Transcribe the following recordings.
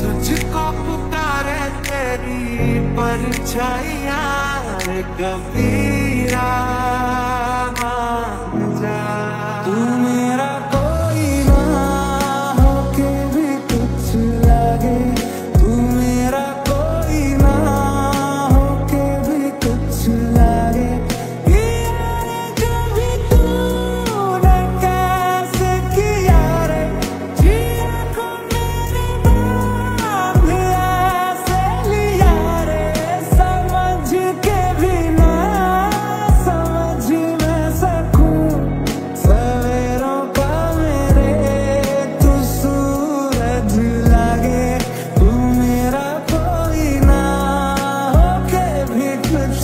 तुझको पुकारे तेरी परछाइया कबीरा।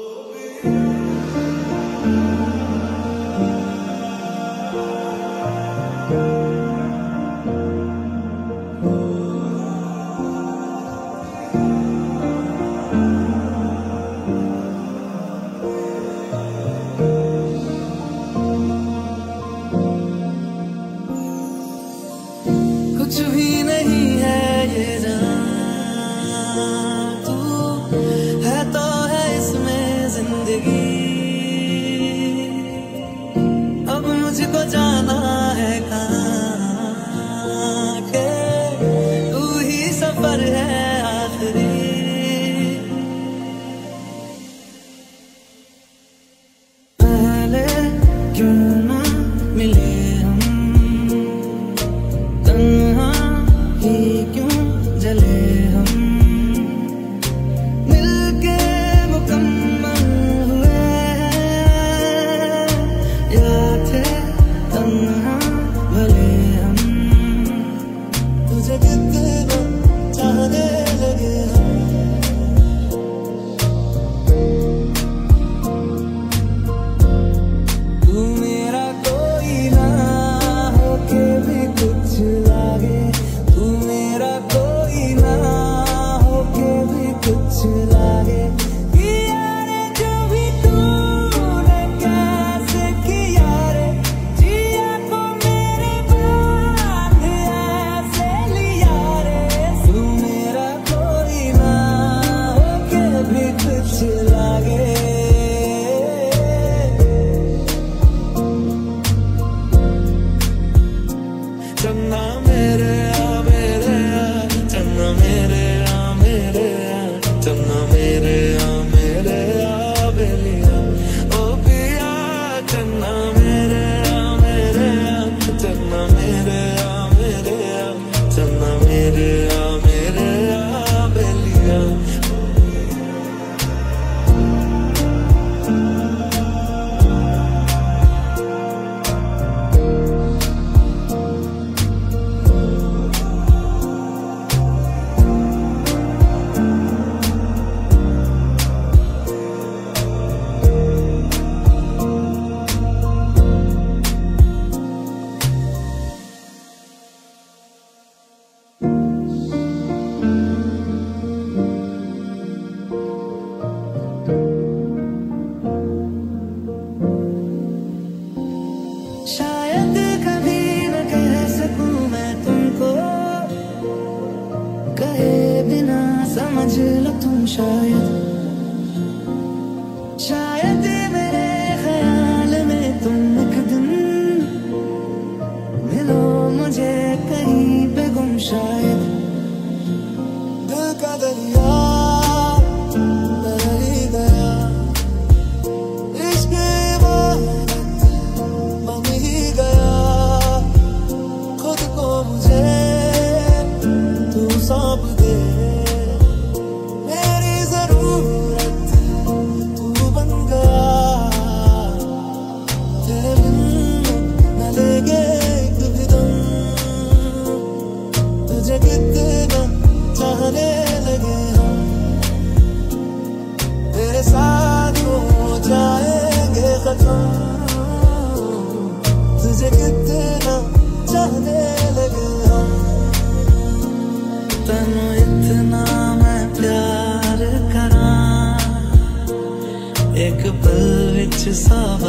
Oh. तुम न हो